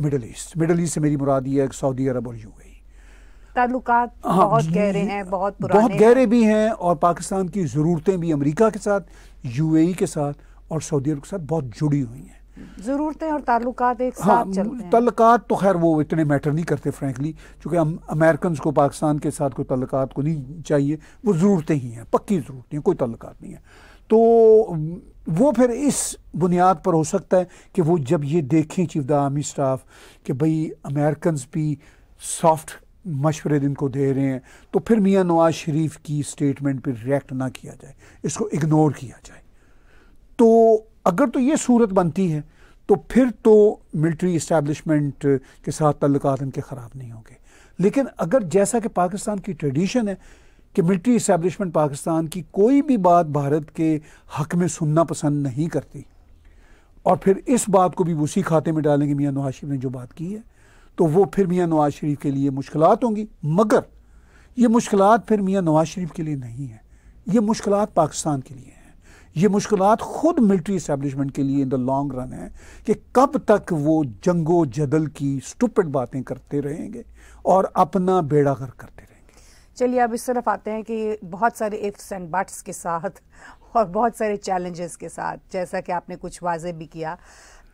मिडल ईस्ट मिडल ईस्ट से मेरी मुराद ये है सऊदी अरब और यूएई ताल्लुकात हाँ, बहुत गहरे हैं बहुत पुराने बहुत गहरे भी हैं और पाकिस्तान की ज़रूरतें भी अमेरिका के साथ यूएई के साथ और सऊदी अरब के साथ बहुत जुड़ी हुई हैं। ज़रूरतें और ताल्लुकात एक हाँ, साथ चलते हैं। ताल्लुकात तो खैर वो इतने मैटर नहीं करते फ्रैंकली क्योंकि हम अमेरिकन को पाकिस्तान के साथ कोई ताल्लुकात को नहीं चाहिए। वो ज़रूरतें ही हैं पक्की ज़रूरतें कोई ताल्लुकात नहीं है। तो वो फिर इस बुनियाद पर हो सकता है कि वो जब ये देखें चीफ द आर्मी स्टाफ कि भाई अमेरिकन भी सॉफ्ट मशवरे इनको दे रहे हैं तो फिर मियाँ नवाज़ शरीफ की स्टेटमेंट पर रिएक्ट ना किया जाए इसको इग्नोर किया जाए। तो अगर तो ये सूरत बनती है तो फिर तो मिलिट्री इस्टेब्लिशमेंट के साथ तल्लक इनके ख़राब नहीं होंगे। लेकिन अगर जैसा कि पाकिस्तान की ट्रेडिशन है कि मिलिट्री इस्टेब्लिशमेंट पाकिस्तान की कोई भी बात भारत के हक में सुनना पसंद नहीं करती, और फिर इस बात को भी उसी खाते में डालेंगे मियाँ नवाज़ शरीफ ने जो बात की है तो वो फिर मियाँ नवाज़ शरीफ के लिए मुश्किल होंगी। मगर ये मुश्किल फिर मियाँ नवाज़ शरीफ के लिए नहीं है, ये मुश्किल पाकिस्तान के लिए ये मुश्किल खुद मिलिट्री इस्टेब्लिशमेंट के लिए इन द लॉन्ग रन है कि कब तक वो जंगो जदल की स्टूपिड बातें करते रहेंगे और अपना बेड़ा कर करते रहेंगे। चलिए अब इस तरफ़ आते हैं कि बहुत सारे इफ्स एंड बट्स के साथ और बहुत सारे चैलेंजेस के साथ जैसा कि आपने कुछ वाजे भी किया।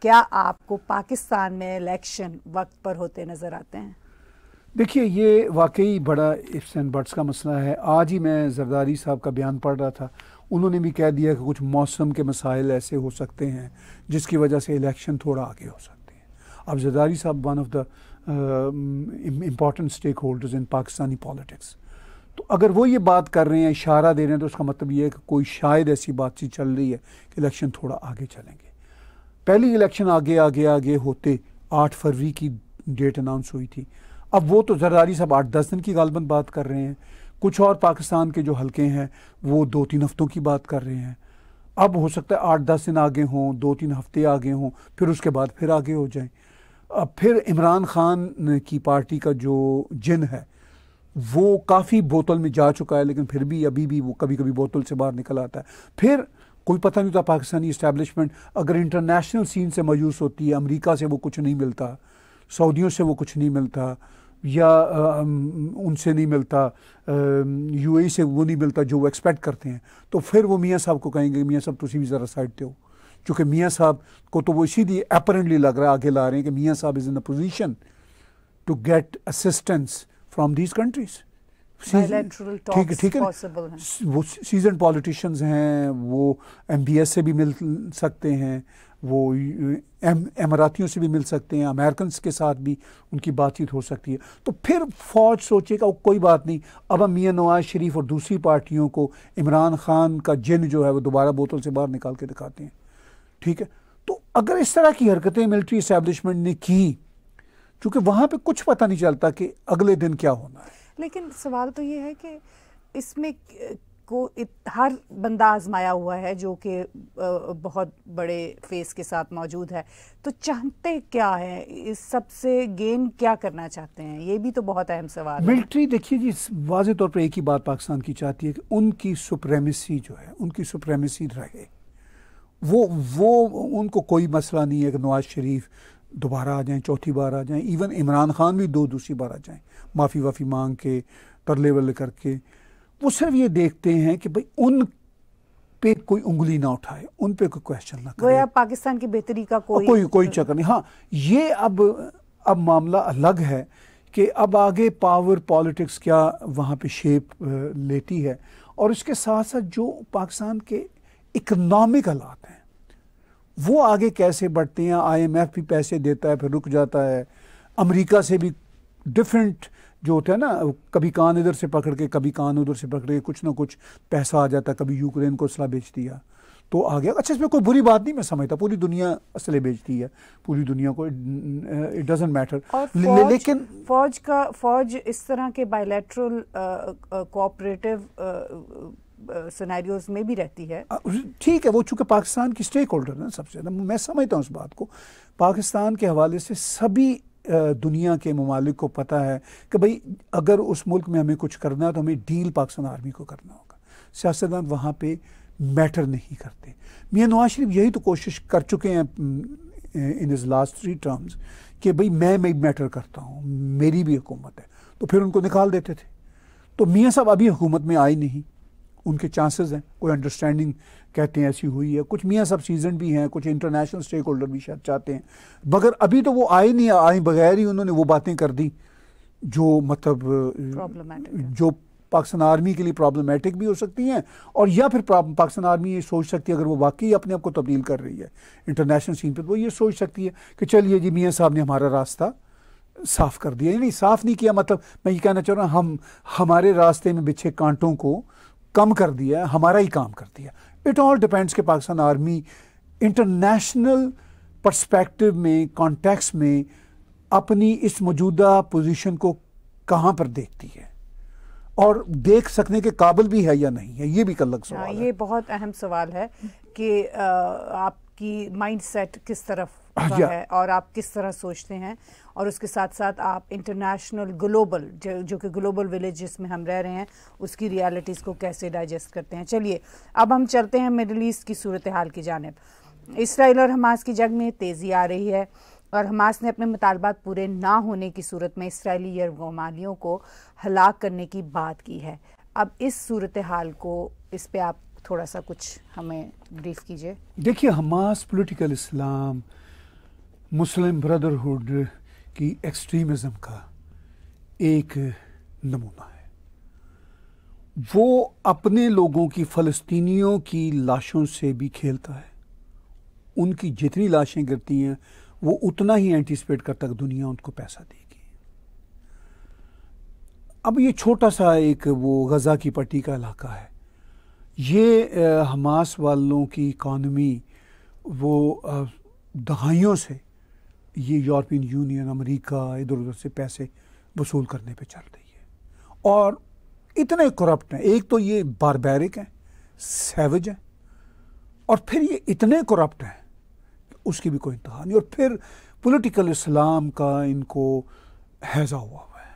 क्या आपको पाकिस्तान में इलेक्शन वक्त पर होते नज़र आते हैं? देखिए ये वाकई बड़ा इफ्स एंड बट्स का मसला है। आज ही मैं जरदारी साहब का बयान पढ़ रहा था। उन्होंने भी कह दिया कि कुछ मौसम के मसाइल ऐसे हो सकते हैं, जिसकी वजह से इलेक्शन थोड़ा आगे हो सकते हैं। अब जरदारी साहब one of the important stakeholders in Pakistani politics तो अगर वो ये बात कर रहे हैं, इशारा दे रहे हैं तो उसका मतलब ये है कि कोई शायद ऐसी बातचीत चल रही है कि इलेक्शन थोड़ा आगे चलेंगे। पहली इलेक्शन आगे आगे आगे होते आठ फरवरी की डेट अनाउंस हुई थी। अब वो तो जरदारी साहब आठ दस दिन की गालबन बात कर रहे हैं। कुछ और पाकिस्तान के जो हल्के हैं, वो दो तीन हफ्तों की बात कर रहे हैं। अब हो सकता है आठ दस दिन आगे हों दो तीन हफ़्ते आगे हों, फिर उसके बाद फिर आगे हो जाएँ। अब फिर इमरान खान की पार्टी का जो जिन है, वो काफ़ी बोतल में जा चुका है, लेकिन फिर भी अभी भी वो कभी कभी बोतल से बाहर निकल आता है। फिर कोई पता नहीं होता पाकिस्तानी इस्टेब्लिशमेंट अगर इंटरनेशनल सीन से मायूस होती है, अमेरिका से वो कुछ नहीं मिलता, सऊदियों से वो कुछ नहीं मिलता या उनसे नहीं मिलता यूएई से वो नहीं मिलता जो वो एक्सपेक्ट करते हैं। तो फिर वो मियाँ साहब को कहेंगे, मियाँ साहब तुम भी ज़रा साइड हो। चूँकि मियाँ साहब को तो वो इसीलिए अपरेंटली लग रहा है, आगे ला रहे हैं कि मियाँ साहब is in a position to get assistance from these countries ठीक है ठीक है वो सीज़न पॉलिटिशियंस हैं वो एम से भी मिल सकते हैं वो एम अमरातियों से भी मिल सकते हैं अमेरिकन के साथ भी उनकी बातचीत हो सकती है। तो फिर फौज सोचेगा वो कोई बात नहीं अब हम मियाँ नवाज़ शरीफ और दूसरी पार्टियों को इमरान खान का जिन जो है वो दोबारा बोतल से बाहर निकाल के दिखाते हैं। ठीक है? तो अगर इस तरह की हरकतें मिलिट्री इस्टेब्लिशमेंट ने की क्योंकि वहाँ पर कुछ पता नहीं चलता कि अगले दिन क्या होना है। लेकिन सवाल तो ये है कि इसमें को हर बंदा आजमाया हुआ है जो कि बहुत बड़े फेस के साथ मौजूद है। तो चाहते क्या है? इस सबसे गेन क्या करना चाहते हैं? ये भी तो बहुत अहम सवाल मिलिट्री, देखिए जी वाज तौर पर एक ही बात पाकिस्तान की चाहती है कि उनकी सुप्रेमेसी जो है, उनकी सुप्रेमेसी रहे। वो वो, उनको कोई मसला नहीं है कि नवाज़ शरीफ दोबारा आ जाएँ चौथी बार आ जाएँ इवन इमरान खान भी दो दूसरी बार आ जाएँ माफ़ी वाफ़ी मांग के तरले वले करके। वो सिर्फ़ ये देखते हैं कि भाई उन पे कोई उंगली ना उठाए उन पे कोई क्वेश्चन ना करे। पाकिस्तान की बेहतरी का कोई कोई कोई चक्कर नहीं। हाँ ये अब अब मामला अलग है कि अब आगे पावर पॉलिटिक्स क्या वहाँ पे शेप लेती है। और इसके साथ साथ जो पाकिस्तान के इकनॉमिक हालात हैं वो आगे कैसे बढ़ते हैं? आईएमएफ भी पैसे देता है फिर रुक जाता है। अमेरिका से भी डिफरेंट जो होता है ना कभी कान इधर से पकड़ के कभी कान उधर से पकड़ के कुछ ना कुछ पैसा आ जाता है। कभी यूक्रेन को असला बेच दिया तो आ गया। अच्छा इसमें कोई बुरी बात नहीं मैं समझता पूरी दुनिया असले बेचती है। पूरी दुनिया को इट डजेंट मैटर लेकिन फौज का फौज इस तरह के बायोलेट्रल कोऑपरेटिव सिनेरियोज में भी रहती है। ठीक है, वो चूँकि पाकिस्तान की स्टेक होल्डर है सबसे ज़्यादा, मैं समझता हूँ उस बात को। पाकिस्तान के हवाले से सभी दुनिया के ममालिक को पता है कि भाई, अगर उस मुल्क में हमें कुछ करना है तो हमें डील पाकिस्तान आर्मी को करना होगा। सियासतदान वहाँ पे मैटर नहीं करते। मियाँ नवाज़ शरीफ यही तो कोशिश कर चुके हैं in his last three terms कि भाई, मैं मैं मैटर करता हूँ, मेरी भी हुकूमत है। तो फिर उनको निकाल देते थे। तो मियाँ साहब अभी हुकूमत में आई नहीं। उनके चांसेस हैं। कोई अंडरस्टैंडिंग कहते हैं ऐसी हुई है। कुछ मियाँ सब सीज़न भी हैं कुछ इंटरनेशनल स्टेक होल्डर भी शायद चाहते हैं। मगर अभी तो वो आए नहीं आए बगैर ही उन्होंने वो बातें कर दी जो मतलब जो पाकिस्तान आर्मी के लिए प्रॉब्लमेटिक भी हो सकती हैं और या फिर पाकिस्तान आर्मी ये सोच सकती है अगर वो वाकई अपने आप को तब्दील कर रही है इंटरनेशनल सीन पर तो वो ये सोच सकती है कि चलिए जी मियाँ साहब ने हमारा रास्ता साफ़ कर दिया। नहीं साफ़ नहीं किया मतलब मैं ये कहना चाह रहा हूँ हम हमारे रास्ते में बिछे कांटों को कम कर दिया है हमारा ही काम कर दिया इट ऑल डिपेंड्स कि पाकिस्तान आर्मी इंटरनेशनल पर्सपेक्टिव में कॉन्टेक्स में अपनी इस मौजूदा पोजीशन को कहाँ पर देखती है? और देख सकने के काबिल भी है या नहीं है ये भी कल लग सवाल हाँ, है ये बहुत अहम सवाल है कि आपकी माइंडसेट किस तरफ़ का हाँ, है और आप किस तरह सोचते हैं। और उसके साथ साथ आप इंटरनेशनल ग्लोबल जो, जो कि ग्लोबल विलेज जिसमें हम रह रहे हैं उसकी रियलिटीज़ को कैसे डाइजेस्ट करते हैं। चलिए अब हम चलते हैं मिडल ईस्ट की सूरत हाल की जानब। इसराइल और हमास की जंग में तेज़ी आ रही है और हमास ने अपने मुतालबात पूरे ना होने की सूरत में इसराइली यरगमालियों को हलाक करने की बात की है। अब इस सूरत हाल को इस पर आप थोड़ा सा कुछ हमें ब्रीफ कीजिए। देखिए Hamas political Islam Muslim brotherhood की एक्सट्रीमिज्म का एक नमूना है। वो अपने लोगों की, फ़लस्तीनियों की लाशों से भी खेलता है। उनकी जितनी लाशें गिरती हैं, वो उतना ही एंटीसिपेट करता है दुनिया उनको पैसा देगी। अब ये छोटा सा एक वो गज़ा की पट्टी का इलाका है। ये हमास वालों की इकॉनमी वो दहाइयों से ये यूरोपियन यूनियन, अमेरिका, इधर उधर से पैसे वसूल करने पे चल रही है। और इतने करप्ट हैं। एक तो ये बारबैरिक हैं सैवज हैं, और फिर ये इतने करप्ट हैं उसकी भी कोई इंतहा नहीं। और फिर पॉलिटिकल इस्लाम का इनको हैजा हुआ हुआ है।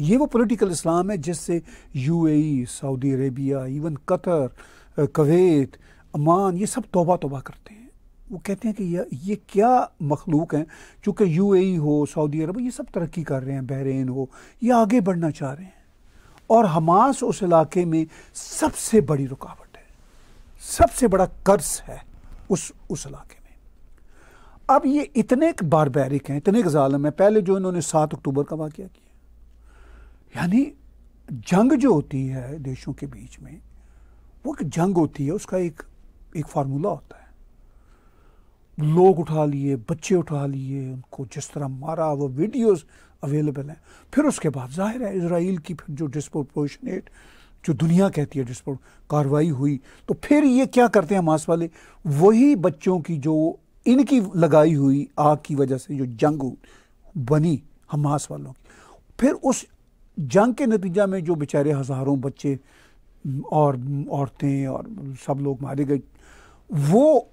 ये वो पॉलिटिकल इस्लाम है जिससे UAE Saudi Arabia even Qatar Kuwait Oman ये सब तोबा तोबा करते हैं। वो कहते हैं कि ये ये क्या मखलूक हैं? चूँकि यूएई हो, सऊदी अरब, ये सब तरक्की कर रहे हैं, बहरीन हो, ये आगे बढ़ना चाह रहे हैं। और हमास उस इलाके में सबसे बड़ी रुकावट है, सबसे बड़ा कर्ज है उस उस इलाके में। अब ये इतने बारबैरिक हैं, इतने जालम हैं, पहले जो इन्होंने सात अक्टूबर का वाक़ किया। यानी जंग जो होती है देशों के बीच में, वो एक जंग होती है, उसका एक एक फार्मूला होता है। लोग उठा लिए, बच्चे उठा लिए, उनको जिस तरह मारा, वो वीडियोस अवेलेबल हैं। फिर उसके बाद ज़ाहिर है इसराइल की फिर जो डिस्प्रोपोर्शनेट जो दुनिया कहती है डिस्प्रो कार्रवाई हुई तो फिर ये क्या करते हैं हमास वाले? वही बच्चों की जो इनकी लगाई हुई आग की वजह से जो जंग बनी हमास वालों की। फिर उस जंग के नतीजा में जो बेचारे हज़ारों बच्चे, और औरतें और सब लोग मारे गए, वो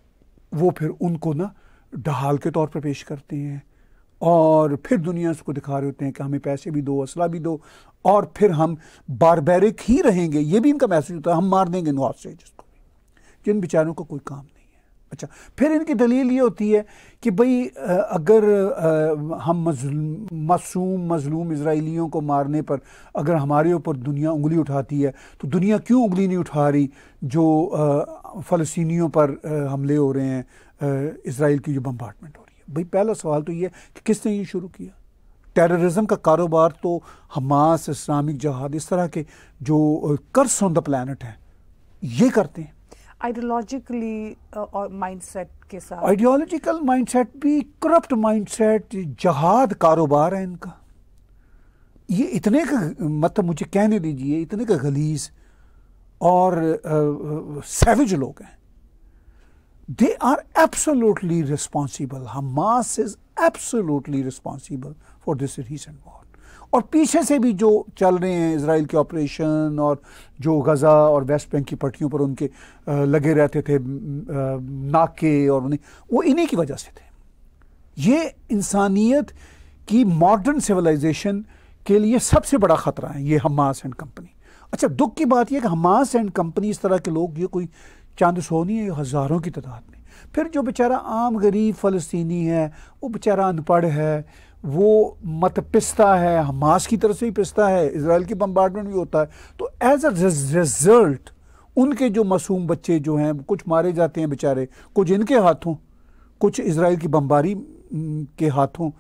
वो फिर उनको ना ढहाल के तौर पर पेश करते हैं। और फिर दुनिया उसको दिखा रहे होते हैं कि हमें पैसे भी दो, असला भी दो, और फिर हम बारबेरिक ही रहेंगे। ये भी इनका मैसेज होता है, हम मार देंगे नवाज़ से जिसको भी। जिन बेचारों को कोई काम नहीं। अच्छा फिर इनकी दलील ये होती है कि भाई अगर हम मासूम मजलूम इसराइलियों को मारने पर अगर हमारे ऊपर दुनिया उंगली उठाती है तो दुनिया क्यों उंगली नहीं उठा रही जो फ़लस्तीनियों पर हमले हो रहे हैं इसराइल की जो बम्बार्टमेंट हो रही है? भाई, पहला सवाल तो ये है कि किसने ये शुरू किया? टेररिज्म का कारोबार तो हमास इस्लामिक जहाद इस तरह के जो कर्स ऑन द प्लानट हैं, ये करते हैं। आइडियोलॉजिकली और माइंडसेट के साथ? आइडियोलॉजिकल माइंडसेट भी करप्ट माइंडसेट जहाद कारोबार है इनका। ये इतने का मतलब मुझे कहने दीजिए, इतने का गलीज और सैविज लोग हैं। They are absolutely responsible Hamas is absolutely responsible for this recent war और पीछे से भी जो चल रहे हैं इसराइल के ऑपरेशन और जो गज़ा और वेस्ट बैंक की पट्टियों पर उनके लगे रहते थे नाके और उन्हें, वो इन्हीं की वजह से थे। ये इंसानियत की मॉडर्न सिविलाइजेशन के लिए सबसे बड़ा ख़तरा है, ये हमास एंड कंपनी अच्छा दुख की बात यह कि हमास एंड कंपनी इस तरह के लोग, ये कोई चंद सौ नहीं है, हज़ारों की तादाद में। फिर जो बेचारा आम गरीब फ़लस्तनी है, वो बेचारा अनपढ़ है वो मत पिसता है, हमास की तरफ़ से ही पिसता है इसराइल की बम्बार्डमेंट भी होता है। तो एज अ रिज़ल्ट उनके जो मासूम बच्चे जो हैं, कुछ मारे जाते हैं बेचारे, कुछ इनके हाथों, कुछ इसराइल की बम्बारी के हाथों,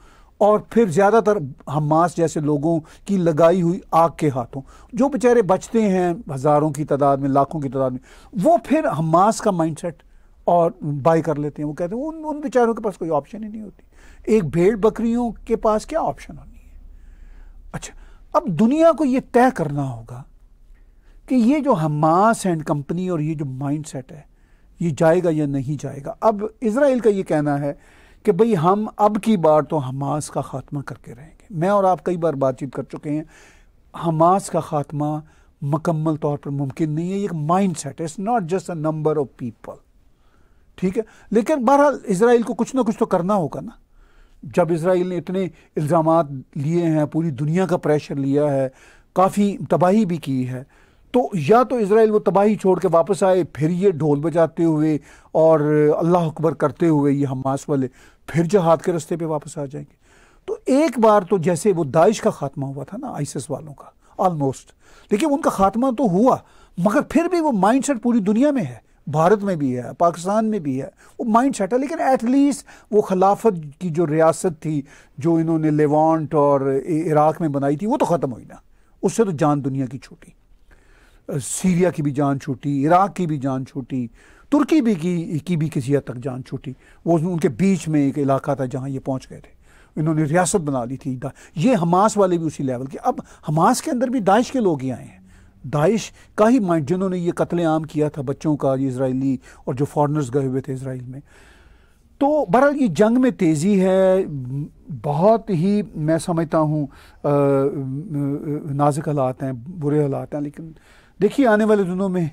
और फिर ज़्यादातर हमास जैसे लोगों की लगाई हुई आग के हाथों, जो बेचारे बचते हैं हज़ारों की तादाद में, लाखों की तादाद में, वो फिर हमास का माइंडसेट और बाय कर लेते हैं। वो कहते हैं, उन उन बेचारों के पास कोई ऑप्शन ही नहीं होती। एक भेड़ बकरियों के पास क्या ऑप्शन होनी है? अच्छा अब दुनिया को ये तय करना होगा कि ये जो हमास एंड कंपनी और ये जो माइंडसेट है, ये जाएगा या नहीं जाएगा। अब इसराइल का ये कहना है कि भाई हम अब की बार तो हमास का खात्मा करके रहेंगे। मैं और आप कई बार बातचीत कर चुके हैं। हमास का खात्मा मुकम्मल तौर पर मुमकिन नहीं है, ये एक माइंड सेट है। It's not just a number of people ठीक है? लेकिन बहरहाल इसराइल को कुछ ना कुछ तो करना होगा ना। जब इसराइल ने इतने इल्ज़ाम लिए हैं, पूरी दुनिया का प्रेशर लिया है, काफ़ी तबाही भी की है तो या तो इसराइल वो तबाही छोड़ के वापस आए, फिर ये ढोल बजाते हुए और अल्लाह अकबर करते हुए ये हमास वाले फिर जहाद के रास्ते पे वापस आ जाएँगे। तो एक बार तो जैसे वो दाइश का खात्मा हुआ था ना, आइसिस वालों का ऑलमोस्ट देखिए उनका खात्मा तो हुआ, मगर फिर भी वो माइंडसेट पूरी दुनिया में है। भारत में भी है, पाकिस्तान में भी है, वो माइंड सेट है, लेकिन एटलीस्ट वो खिलाफत की जो रियासत थी, जो इन्होंने लेवांट और इराक में बनाई थी, वो तो ख़त्म हुई ना। उससे तो जान दुनिया की छूटी। सीरिया की भी जान छूटी इराक की भी जान छूटी तुर्की भी की की भी किसी हद तक जान छूटी। वो उनके बीच में एक इलाका था जहाँ ये पहुँच गए थे। इन्होंने रियासत बना ली थी। ये हमास वाले भी उसी लेवल के। अब हमास के अंदर भी दाइश के लोग ही आए हैं। दाइश का ही माइंड, जिन्होंने ये कत्ल आम किया था बच्चों का इसराइली और जो फॉरनर्स गए हुए थे इसराइल में। तो बहरहाल ये जंग में तेज़ी है, बहुत ही मैं समझता हूँ नाजुक हालात हैं, बुरे हालात हैं, लेकिन देखिए आने वाले दिनों में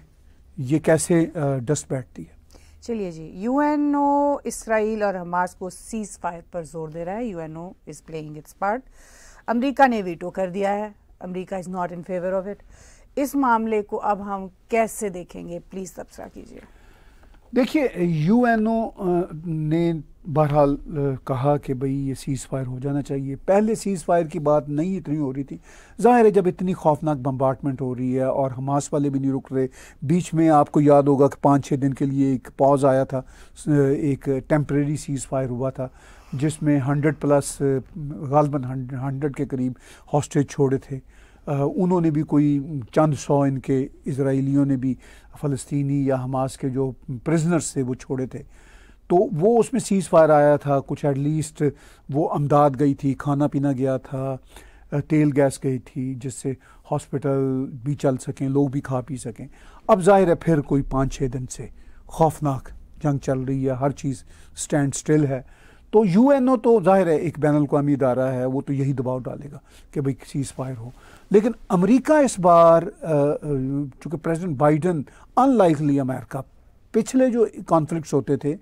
ये कैसे डस्ट बैठती है। चलिए जी, यूएनओ इसराइल और हमास को सीज फायर पर ज़ोर दे रहा है, UNO is playing its part America ने वीटो कर दिया है, America is not in favour of it इस मामले को अब हम कैसे देखेंगे? प्लीज़ तबसरा कीजिए। देखिए, यूएनओ ने बहरहाल कहा कि भाई ये सीज़ फायर हो जाना चाहिए। पहले सीज़ फायर की बात नहीं इतनी हो रही थी। ज़ाहिर है, जब इतनी खौफनाक बम्बार्टमेंट हो रही है और हमास वाले भी नहीं रुक रहे, बीच में आपको याद होगा कि पाँच छः दिन के लिए एक पॉज आया था। एक टेम्प्रेरी सीज़ फायर हुआ था, जिसमें हंड्रेड प्लस गालबन हंड्रेड के करीब हॉस्टेज छोड़े थे। उन्होंने भी कोई चंद सौ इनके इसराइलियों ने भी फ़लस्तनी या हमास के जो प्रिजनर्स थे वो छोड़े थे। तो वो उसमें सीज़ फायर आया था, कुछ एटलीस्ट वो अमदाद गई थी, खाना पीना गया था तेल गैस गई थी, जिससे हॉस्पिटल भी चल सकें, लोग भी खा पी सकें। अब ज़ाहिर है फिर कोई पाँच छः दिन से खौफनाक जंग चल रही है, हर चीज़ स्टैंड स्टिल है। तो यूएनओ तो ज़ाहिर है एक बैन अवी इदारा है, वो तो यही दबाव डालेगा कि भाई सीज़ फायर हो। लेकिन अमेरिका इस बार चूँकि प्रेसिडेंट बाइडन अनलाइकली अमेरिका, पिछले जो कॉन्फ्लिक्ट्स होते थे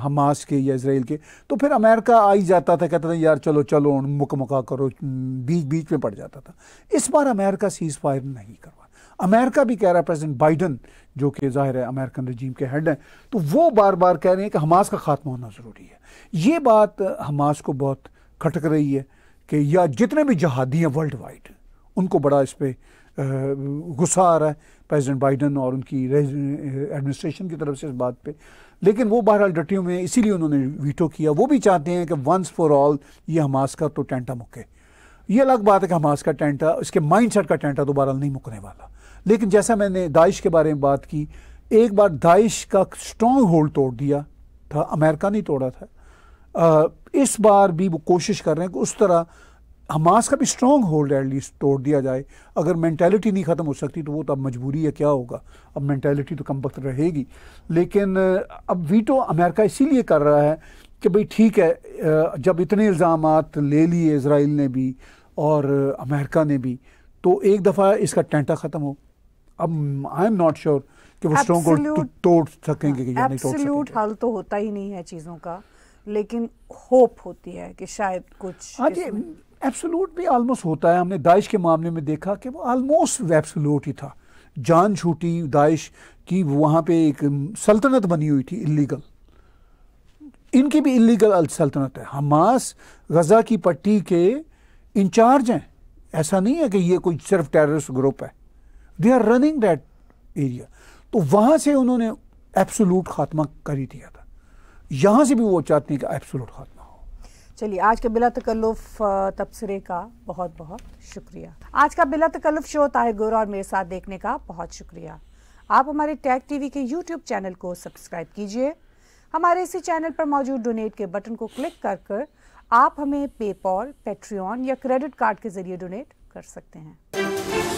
हमास के या इसराइल के तो फिर अमेरिका आ ही जाता था, कहता था, यार चलो चलो मुक मुका करो। बीच बीच में पड़ जाता था। इस बार अमेरिका सीज फायर नहीं करवा अमेरिका भी कह रहा है प्रेसिडेंट बाइडन जो कि ज़ाहिर है अमेरिकन रजीम के हेड हैं तो वो बार बार कह रहे हैं कि हमास का खात्मा होना ज़रूरी है। ये बात हमास को बहुत खटक रही है कि या जितने भी जहादी हैं वर्ल्ड वाइड उनको बड़ा इस पर गुस्सा आ रहा है प्रेसिडेंट बाइडन और उनकी एडमिनिस्ट्रेशन की तरफ़ से इस बात पे। लेकिन वो बहरहाल डटे हुए हैं इसीलिए उन्होंने वीटो किया। वो भी चाहते हैं कि वंस फॉर ऑल ये हमास का तो टेंटा मुके ये अलग बात है कि हमास का टेंटा इसके माइंड सेट का टेंटा तो बहरहाल नहीं मुकने वाला। लेकिन जैसा मैंने दाइश के बारे में बात की एक बार दाइश का स्ट्रॉन्ग होल्ड तोड़ दिया था अमेरिका नहीं तोड़ा था। आ, इस बार भी वो कोशिश कर रहे हैं कि उस तरह हमास का भी स्ट्रॉन्ग होल्ड एटलीस्ट तोड़ दिया जाए। अगर मैंटेलिटी नहीं ख़त्म हो सकती तो वो तो अब मजबूरी है क्या होगा? अब मैंटेलिटी तो कम वक्त रहेगी। लेकिन अब वीटो अमेरिका इसीलिए कर रहा है कि भाई ठीक है जब इतने इल्ज़ाम ले लिए इसराइल ने भी और अमेरिका ने भी तो एक दफ़ा इसका टेंटा ख़त्म हो। अब आई एम नॉट श्योर कि वो स्ट्रॉन्ग होल्ड तोड़ सकेंगे कि नहीं तोड़ सकेंगे। हल तो होता ही नहीं है चीज़ों का लेकिन होप होती है कि शायद कुछ हाँ जी एब्सोलूट भी ऑलमोस्ट होता है। हमने दाइश के मामले में देखा कि वो ऑलमोस्ट एब्सोलूट ही था। जान छूटी दाइश की वहाँ पे एक सल्तनत बनी हुई थी इलीगल इनकी भी इलीगल सल्तनत है। हमास गज़ा की पट्टी के इंचार्ज हैं। ऐसा नहीं है कि ये कोई सिर्फ़ टेररिस्ट ग्रुप है। They are running that area तो वहाँ से उन्होंने एब्सोलूट खात्मा कर ही दिया था। यहाँ से भी वो चाहते हैं कि एब्सोलूट खात्मा हो। चलिए, आज के बिला तकल्लुफ तबसरे का बहुत बहुत शुक्रिया। आज का बिला तकल्लुफ शो ताहिर गोर और मेरे साथ देखने का बहुत शुक्रिया। आप हमारे टैग टीवी के यूट्यूब चैनल को सब्सक्राइब कीजिए। हमारे इसी चैनल पर मौजूद डोनेट के बटन को क्लिक कर कर आप हमें पेपॉल पेट्रियन या क्रेडिट कार्ड के ज़रिए डोनेट कर सकते हैं।